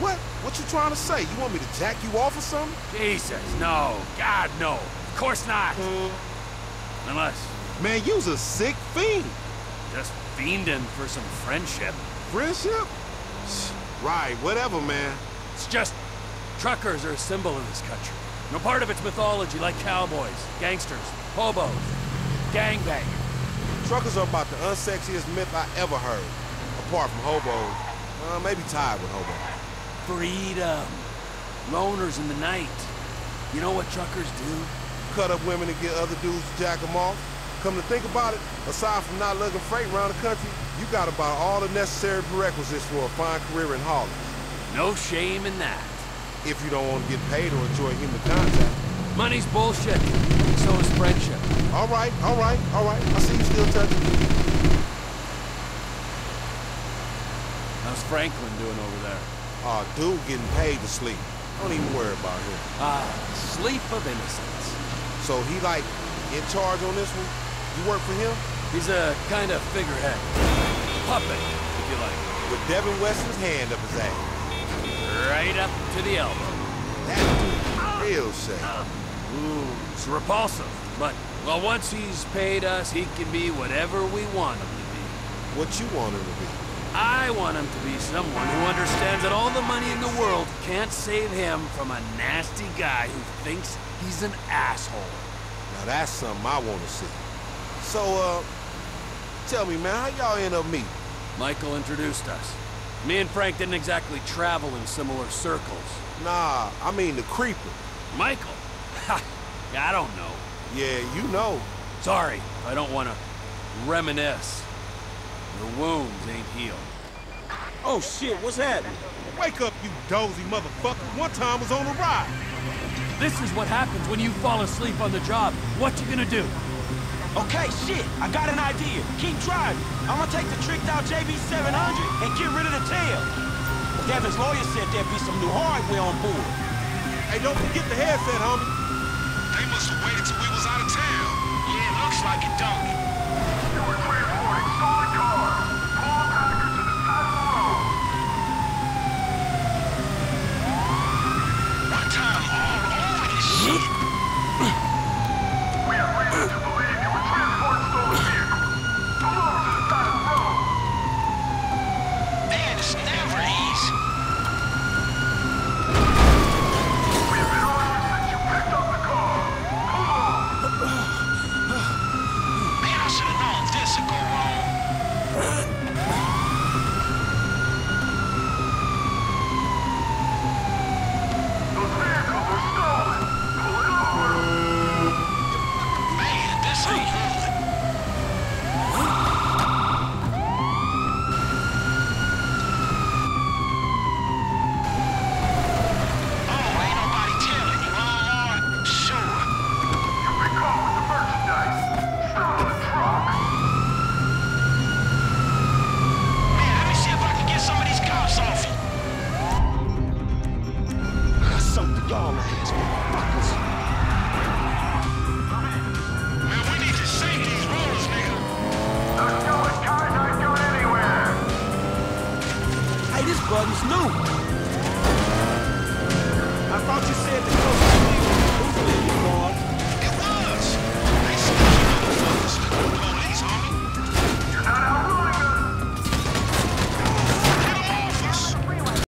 What? What you trying to say? You want me to jack you off or something? Jesus, no. God, no. Of course not. Unless, Man, you's a sick fiend. just fiending for some friendship. Friendship? Right, whatever, man. It's just, truckers are a symbol of this country. No part of its mythology like cowboys, gangsters, hobos, gangbangers. Truckers are about the unsexiest myth I ever heard. Apart from hobos. Uh, maybe tied with hobos. Freedom. Um, loners in the night. You know what truckers do? Cut up women and get other dudes to jack them off. Come to think about it, aside from not lugging freight around the country, you got about all the necessary prerequisites for a fine career in haulage. No shame in that. If you don't want to get paid or enjoy human contact. Money's bullshit. So is friendship. All right, all right, all right. I see you still touching. How's Franklin doing over there? Aw, dude getting paid to sleep. Don't even worry about him. Ah, sleep of innocence. So he like in charge on this one? You work for him? He's a kind of figurehead. Puppet, if you like. With Devin Weston's hand up his ass. Right up to the elbow. That dude real safe. Ooh, it's repulsive. But, well, once he's paid us, he can be whatever we want him to be. What you want him to be? I want him to be someone who understands that all the money in the world can't save him from a nasty guy who thinks he's an asshole. Now that's something I want to see. So, uh, tell me, man, how y'all end up meeting? Michael introduced us. Me and Frank didn't exactly travel in similar circles. Nah, I mean the creeper. Michael? Ha! I don't know. Yeah, you know. Sorry, I don't want to reminisce. Your wounds ain't healed. Oh shit, what's happening? Wake up, you dozy motherfucker. One time was on a ride. This is what happens when you fall asleep on the job. What you gonna do? Okay, shit, I got an idea. Keep driving. I'm gonna take the tricked out JB700 and get rid of the tail. Devin's lawyer said there'd be some new hardware on board. Hey, don't forget the headset, homie. They must have waited till we was out of town. Yeah, it looks like it, don't it? Hey, this buggy's